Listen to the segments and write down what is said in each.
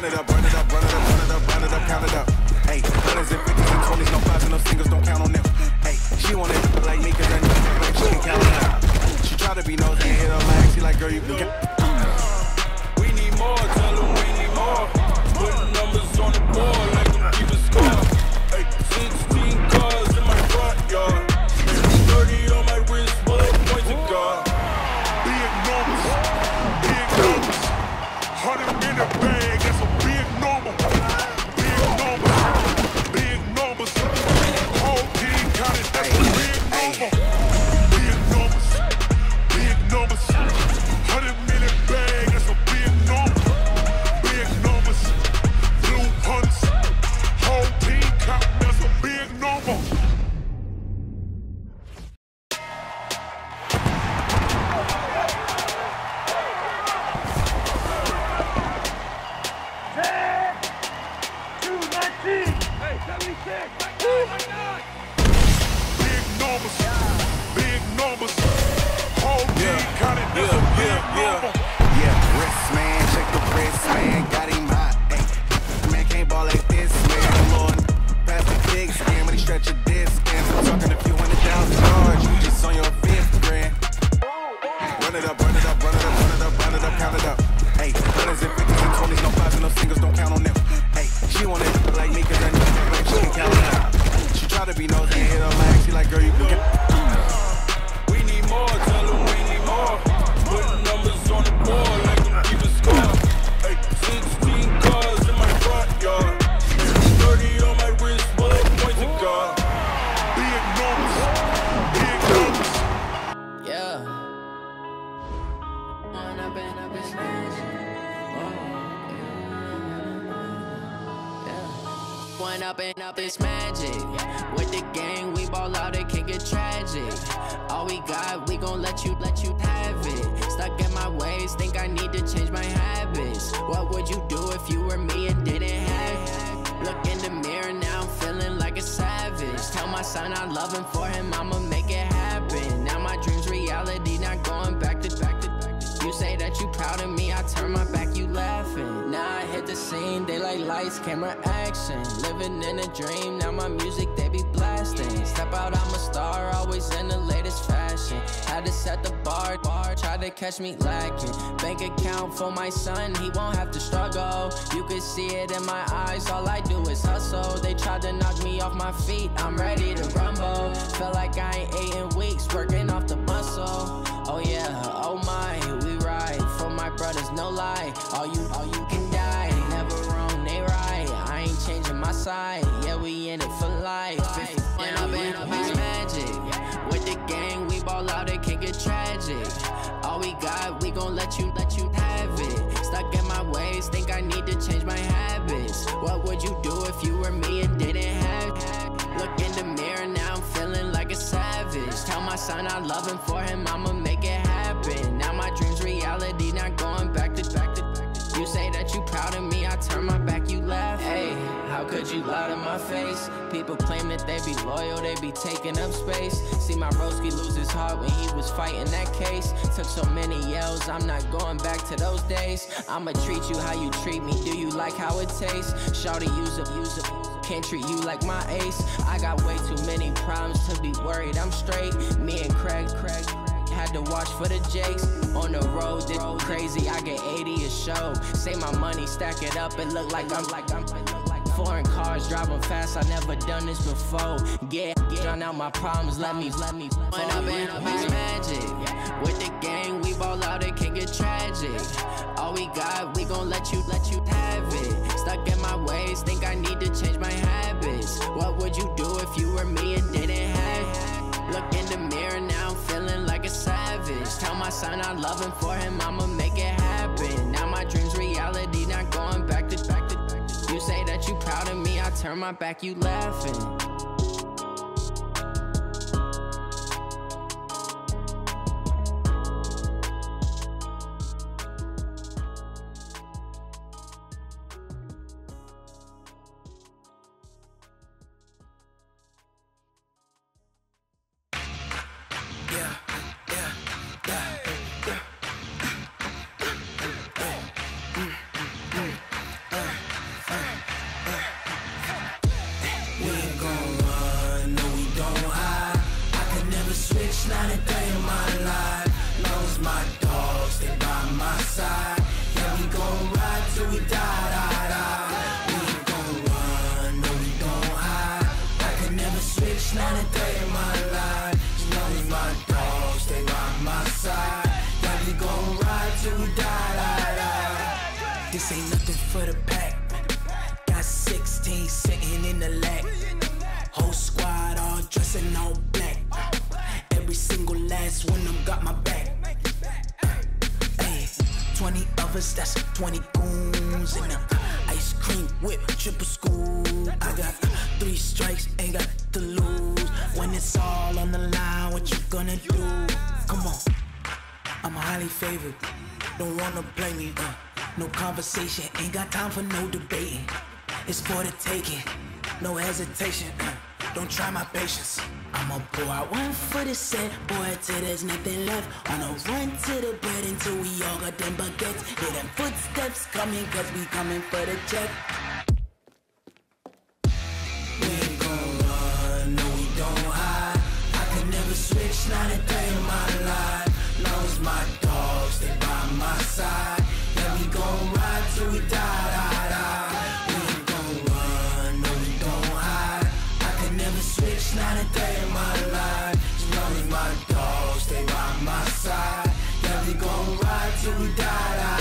run it up, run it up, Big numbers, big numbers. Whole team counted, yeah, yeah, yeah. number. Yeah, wrist man, check the wrist man, got him hot. Ay. Man can't ball like this, man. Lord, pass the big skin when he stretch a disc. And I'm talking a few hundred thousand charge, you just on your fifth grand. Run it up, run it up, run it up, run it up, run it up, count it up. Hey, hundreds and fifties and twenties, no fives and no singles, don't count on them. Hey, she want try to be nosy and hit her like, she like, girl, you can count. We need more, tell them we need more. Putting numbers on the board like them keep a score. Hey, 16 cars in my front yard. 30 on my wrist, bullet point to God. Big numbers, big numbers. Yeah. When I've been up in One up and up is magic. With the gang, we ball out, it can get tragic. All we got, we gon' let you, let you have it. Stuck in my ways, think I need to change my habits. What would you do if you were me and didn't have it? Look in the mirror now, I'm feeling like a savage. Tell my son I love him for him, I'ma make it happen. Lights, camera, action. Living in a dream, now my music they be blasting. Step out, I'm a star, always in the latest fashion. Had to set the bar, bar, try to catch me lacking. Bank account for my son, he won't have to struggle. You can see it in my eyes, all I do is hustle. They tried to knock me off my feet, I'm ready to rumble. Felt like I ain't ate in weeks, working changing side, yeah we in it for life. When I've been up is magic. With the gang, we ball out, it can get tragic. All we got, we gon' let you, let you have it. Stuck in my ways, think I need to change my habits. What would you do if you were me and didn't have it? Look in the mirror, now I'm feeling like a savage. Tell my son I love him for him, I'ma make it happen. Now my dreams reality, not going back to back to back. You say that you proud of me, how could you lie to my face? People claim that they be loyal, they be taking up space. See my broski lose his heart when he was fighting that case. Took so many yells, I'm not going back to those days. I'ma treat you how you treat me. Do you like how it tastes? Shawty, use up, use. Can't treat you like my ace. I got way too many problems to be worried. I'm straight. Me and Craig, Craig. Had to watch for the jakes on the road. This crazy, I get 80 a show. Say my money, stack it up, it look like I'm like I'm. Foreign cars driving fast, I never done this before. Get drown out my problems, let me, let me. When I've been up is magic. With the gang, we ball out, it can get tragic. All we got, we gon' let you, let you have it. Stuck in my ways, think I need to change my habits. What would you do if you were me and didn't have? Look in the mirror now, I'm feeling like a savage. Tell my son I love him for him, I'ma make turn my back, you laughing. side. Gon' ride till we die. die, die. This ain't nothing for the pack. Got 16 sitting in the back. Whole squad all dressed in all black. Every single last one of them got my back. 20 of us, that's 20 goons in the ice cream whip, triple school. I got three strikes, ain't got to lose. When it's all on the line, what you gonna do? Come on. I'm highly favored. Don't wanna play me, uh. No conversation, ain't got time for no debating. It's for the taking, no hesitation. Uh. Don't try my patience. I'ma pour out one for the set, boy, till there's nothing left. On a run to the bread until we all got them baguettes. Hear them footsteps coming, cause we coming for the check. We ain't gon' run, no, we don't hide. I can never switch, not a my side. Yeah, we gon' ride till we die, die, die. We ain't gon' run, no, we don't hide. I can never switch, not a day in my life. As long as my dogs stay by my side. Yeah, we gon' ride till we die, die.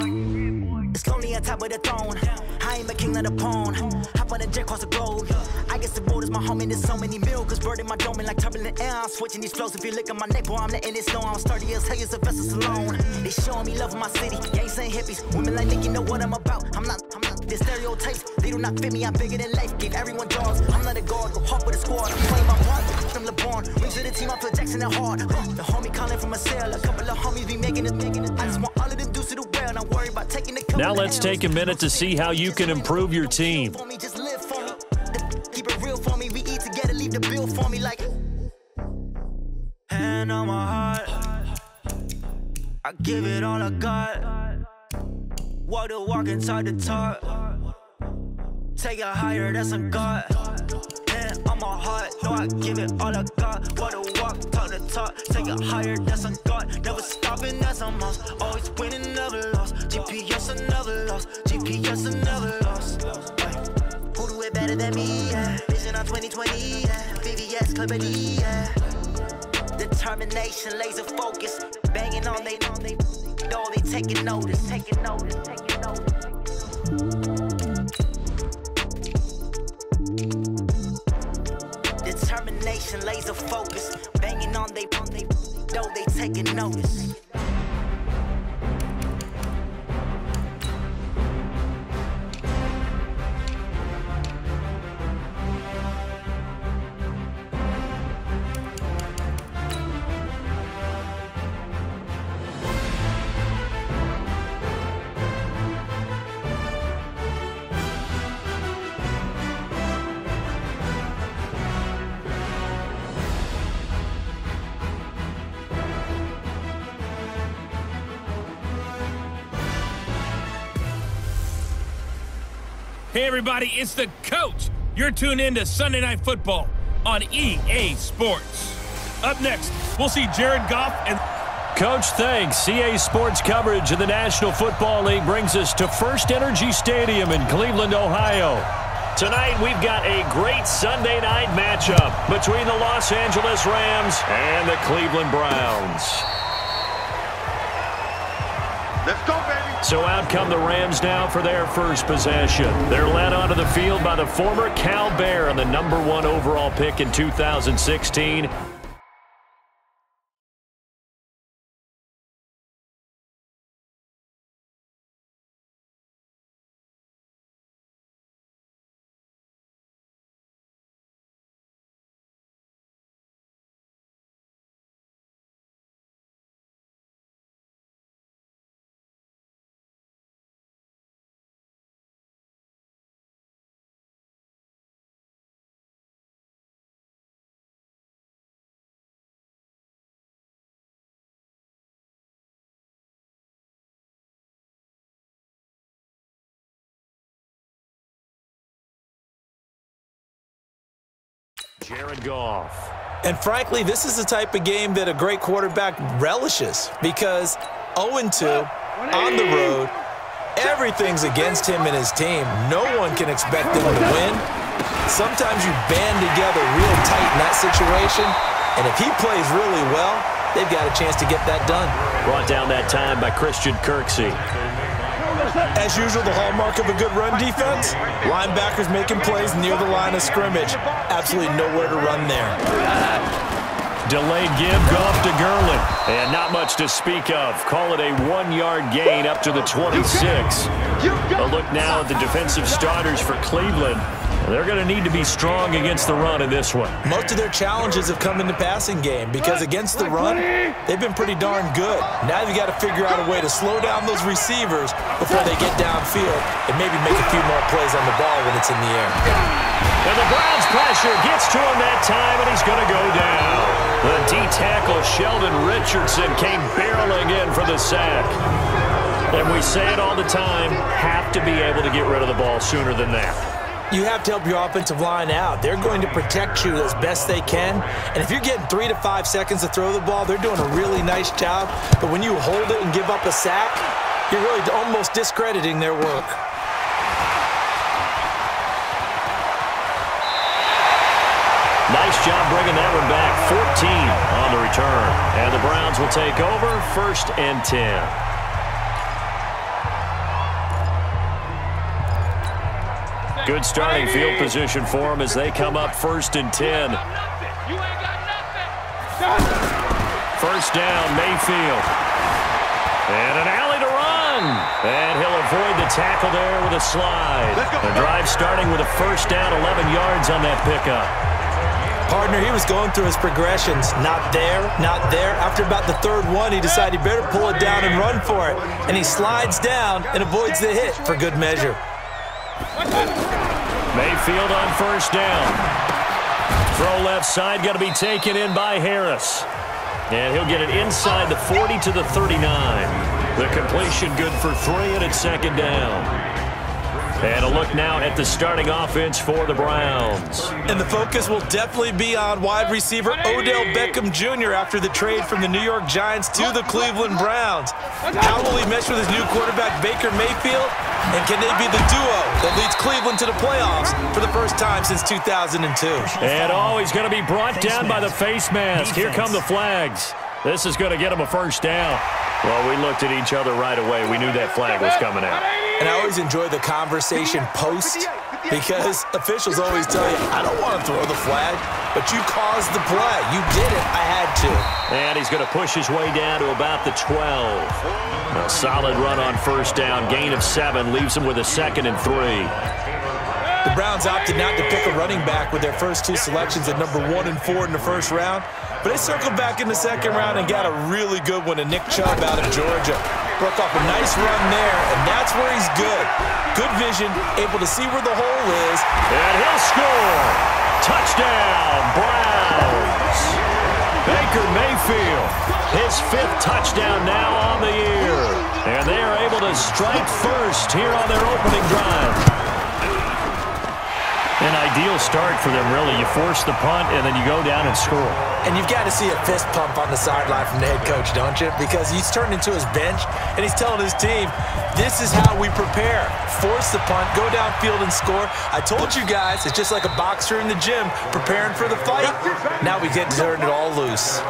It's lonely on top of the throne. I ain't a king of the pawn. Hop on a jet across the globe. I guess the road is my home and there's so many miracles burning my dome and like turbulent air. I'm switching these flows. If you look at my neck, boy, I'm letting it snow. I'm sturdy as hell, as a vessel alone. They showing me love in my city. Gangs ain't hippies. Women like Nick, you know what I'm about. I'm not, I'm not. The stereotypes, they do not fit me. I'm bigger than life. Give everyone jaws. I'm not a guard. Go hard with a squad. I'm playing my part. From LeBron. Rings to the team. I feel Jackson and hard. Uh, the homie calling from a cell. A couple of homies be making it, making it. I just want all of them Now let's take a minute to see how you can improve your team. For me, just live for me. Keep it real for me. We eat together, leave the bill for me like. Hand on my heart. I give it all I got. Walk the walk inside the talk. Take it higher, that's a God. Hand on my heart, no, I give it all I got. The walk, talk the talk. Take it higher, that's a God. Never stopping, that's a must. Always winning, never lost. GPS, I never lost. GPS, I never lost. Who do it better than me? Yeah. Vision on 2020, yeah. VVS, Clipper yeah. Determination, laser focus. Banging on they, on they. No, they taking notice, taking notice, taking notice. Determination, laser focus. Banging on they, on they. No, they taking notice. Hey, everybody, it's the coach. You're tuned in to Sunday Night Football on EA Sports. Up next, we'll see Jared Goff and Coach, thanks. EA Sports coverage of the National Football League brings us to First Energy Stadium in Cleveland, Ohio. Tonight, we've got a great Sunday night matchup between the Los Angeles Rams and the Cleveland Browns. Let's go, baby. So out come the Rams now for their first possession. They're led onto the field by the former Cal Bear and the number one overall pick in 2016. Jared Goff. And frankly, this is the type of game that a great quarterback relishes because 0-2 on the road, everything's against him and his team, no one can expect them to win. Sometimes you band together real tight in that situation, and if he plays really well, they've got a chance to get that done. Brought down that time by Christian Kirksey. As usual, the hallmark of a good run defense, linebackers making plays near the line of scrimmage. Absolutely nowhere to run there. Delayed give, Goff up to Gurley. And not much to speak of. Call it a one-yard gain up to the 26. A look now at the defensive starters for Cleveland. They're going to need to be strong against the run in this one. Most of their challenges have come in the passing game because against the run, they've been pretty darn good. Now you've got to figure out a way to slow down those receivers before they get downfield and maybe make a few more plays on the ball when it's in the air. And the Browns pressure gets to him that time, and he's going to go down. The D-tackle Sheldon Richardson came barreling in for the sack. And we say it all the time, have to be able to get rid of the ball sooner than that. You have to help your offensive line out. They're going to protect you as best they can. And if you're getting three to five seconds to throw the ball, they're doing a really nice job. But when you hold it and give up a sack, you're really almost discrediting their work. Nice job bringing that one back. 14 on the return. And the Browns will take over first and 10. Good starting field position for them as they come up first and 10. First down, Mayfield. And an alley to run. And he'll avoid the tackle there with a slide. The drive starting with a first down, 11 yards on that pickup. Partner, he was going through his progressions. Not there, not there. After about the third one, he decided he better pull it down and run for it. And he slides down and avoids the hit for good measure. Mayfield on first down. Throw left side, got to be taken in by Harris. And he'll get it inside the 40 to the 39. The completion good for three, and it's second down. And a look now at the starting offense for the Browns. And the focus will definitely be on wide receiver Odell Beckham Jr. after the trade from the New York Giants to the Cleveland Browns. How will he mesh with his new quarterback Baker Mayfield? And can they be the duo that leads Cleveland to the playoffs for the first time since 2002? And oh, he's going to be brought down by the face mask. Here come the flags. This is going to get him a first down. Well, we looked at each other right away. We knew that flag was coming out. And I always enjoy the conversation post because officials always tell you, I don't want to throw the flag, but you caused the play. You did it. I had to. And he's going to push his way down to about the 12. A solid run on first down. Gain of seven leaves him with a second and three. The Browns opted not to pick a running back with their first two selections at number one and four in the first round. But they circled back in the second round and got a really good one to Nick Chubb out of Georgia. Broke off a nice run there, and that's where he's good. Good vision, able to see where the hole is. And he'll score. Touchdown, Browns. Baker Mayfield, his fifth touchdown now on the year. And they are able to strike first here on their opening drive. An ideal start for them, really. You force the punt, and then you go down and score. And you've got to see a fist pump on the sideline from the head coach, don't you? Because he's turned into his bench, and he's telling his team, this is how we prepare. Force the punt, go downfield and score. I told you guys, it's just like a boxer in the gym preparing for the fight. Now we get to turn it all loose.